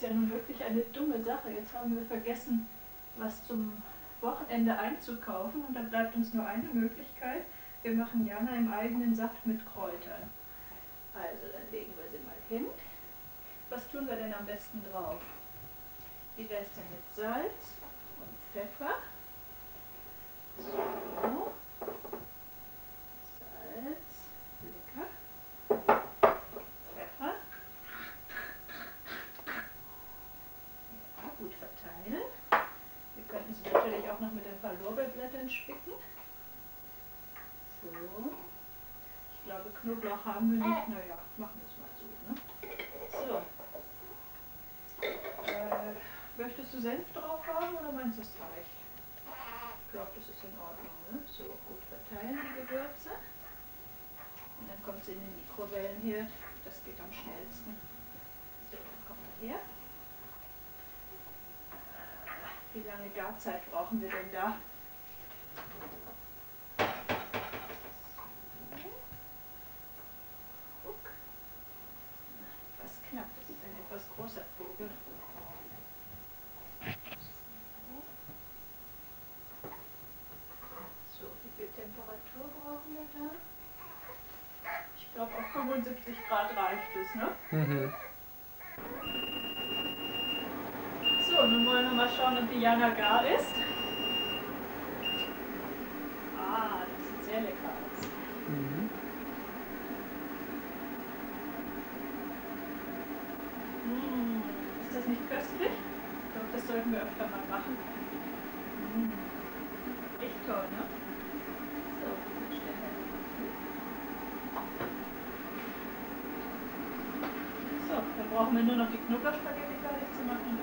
ist ja nun wirklich eine dumme Sache. Jetzt haben wir vergessen, was zum Wochenende einzukaufen und dann bleibt uns nur eine Möglichkeit. Wir machen Jana im eigenen Saft mit Kräutern. Also, dann legen wir sie mal hin. Was tun wir denn am besten drauf? Es denn mit Salz und Pfeffer? So. Salz, lecker. Pfeffer. Ja, gut verteilen. Wir könnten sie natürlich auch noch mit ein paar Lorbeerblättern spicken. So. Ich glaube, Knoblauch haben wir nicht. Naja, machen wir es mal so. Ne? So. Äh, möchtest du Senf drauf haben oder meinst du, es reicht? Ich glaube, das ist in Ordnung. Ne? So, gut verteilen die Gewürze. Und dann kommt sie in die Mikrowellen hier. Das geht am schnellsten. So, dann kommen wir her. Wie lange Garzeit brauchen wir denn da? Ich glaube, auf 75 Grad reicht es, ne? Mhm. So, nun wollen wir mal schauen, ob die Jana gar ist. Das nicht köstlich? Ich glaube, das sollten wir öfter mal machen. Mmh. Echt toll, ne? So, dann stellen wir So, dann brauchen wir nur noch die Knoblauchspaghetti fertig zu machen